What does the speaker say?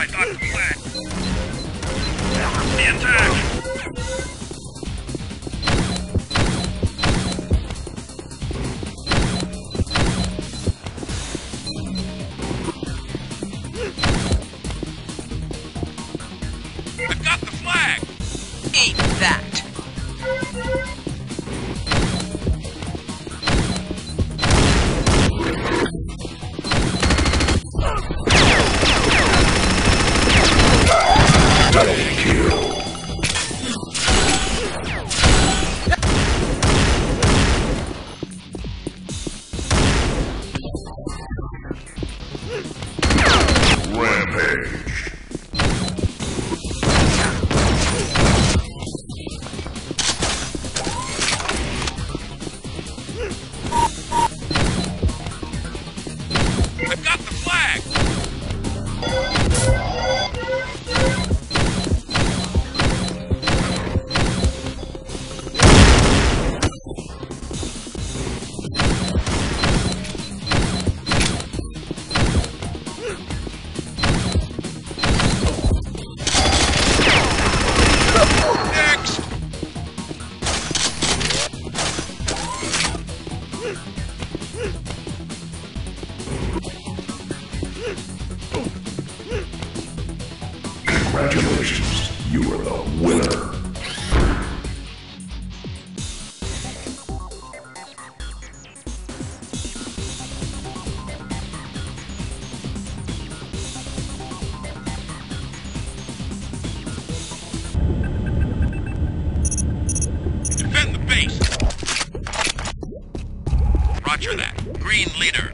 I thought you went. The attack! Roger that. Green leader.